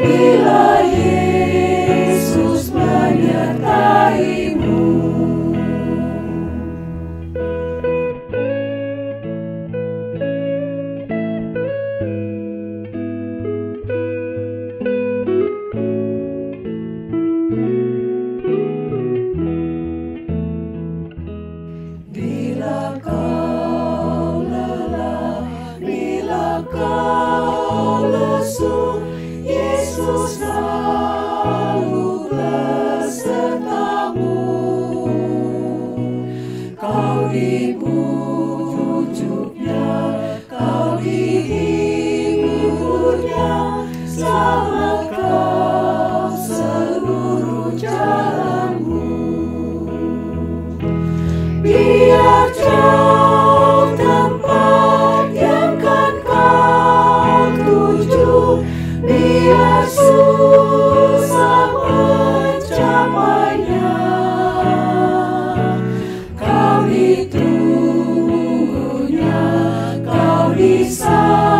Be like selamatkan seluruh jalanmu. Biar jauh tempat yang kan kau tuju, biar susah mencapainya. Kau di Tuhan, kau bisa.